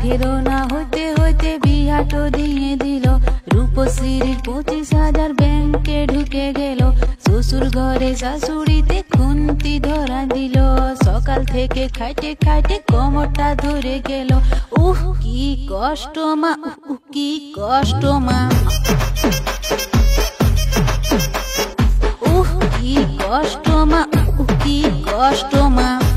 আঠেরো না হইতে হইতে বিহাটো দিয়ে দিল। রূপশ্রীর পঁচিশ হাজার ব্যাংকে ঢুকে গেল। শ্বশুর ঘরে শাশুড়িতে খুন্তি ধরা দিল। সকাল থেকে খাইতে খাইতে কোমরটা ধরে গেল। উহ, কি কষ্ট মা উহ, কি কষ্ট মা। উহ, কি কষ্ট মা, উহ, কি কষ্ট মা।